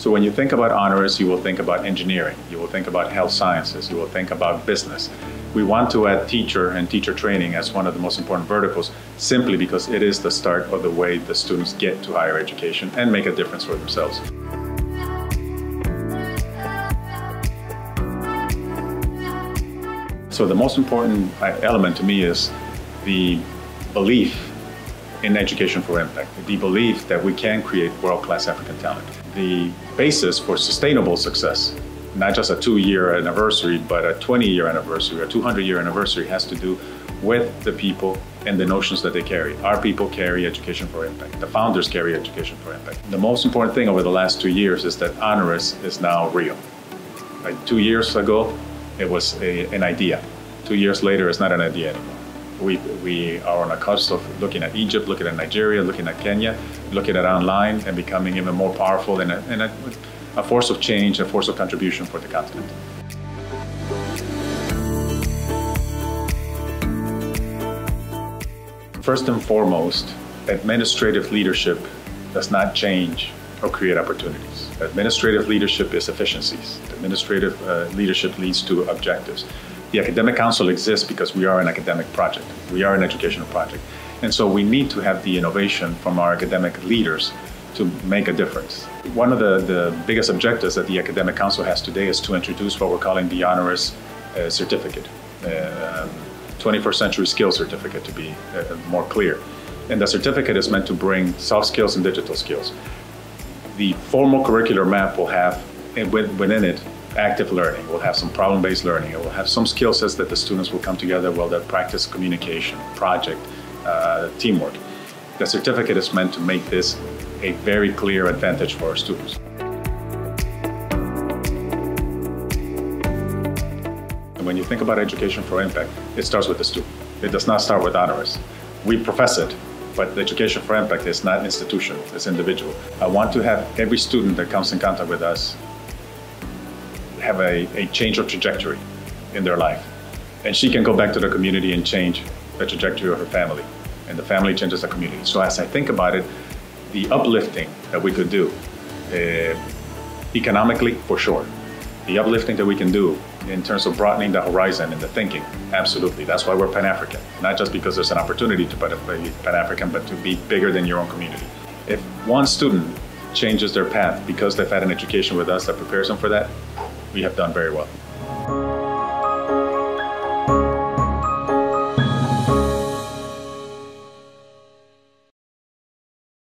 So when you think about Honoris, you will think about engineering, you will think about health sciences, you will think about business. We want to add teacher and teacher training as one of the most important verticals simply because it is the start of the way the students get to higher education and make a difference for themselves. So the most important uh, element to me is the belief in education for impact, the belief that we can create world-class African talent. The basis for sustainable success, not just a two-year anniversary, but a 20-year anniversary, a 200-year anniversary has to do with the people and the notions that they carry. Our people carry education for impact. The founders carry education for impact. The most important thing over the last two years is that honoris is now real. Like two years ago, it was a, an idea. Two years later, it's not an idea anymore we, we are on a cusp of looking at Egypt, looking at Nigeria, looking at Kenya, looking at online and becoming even more powerful and, a, and a, a force of change, a force of contribution for the continent. First and foremost, administrative leadership does not change or create opportunities. Administrative leadership is efficiencies. Administrative uh, leadership leads to objectives. The Academic Council exists because we are an academic project. We are an educational project. And so we need to have the innovation from our academic leaders to make a difference. One of the, the biggest objectives that the Academic Council has today is to introduce what we're calling the honoris uh, certificate, uh, 21st century skills certificate to be uh, more clear. And the certificate is meant to bring soft skills and digital skills. The formal curricular map will have within it active learning, we'll have some problem-based learning, we'll have some skill sets that the students will come together, well, they practice communication, project, uh, teamwork. The certificate is meant to make this a very clear advantage for our students. And when you think about education for impact, it starts with the student. It does not start with Honoris. We profess it, but education for impact is not institutional, it's individual. I want to have every student that comes in contact with us have a, a change of trajectory in their life. And she can go back to the community and change the trajectory of her family. And the family changes the community. So as I think about it, the uplifting that we could do, uh, economically, for sure. The uplifting that we can do in terms of broadening the horizon and the thinking, absolutely. That's why we're Pan-African. Not just because there's an opportunity to be Pan-African, but to be bigger than your own community. If one student changes their path because they've had an education with us that prepares them for that, we have done very well.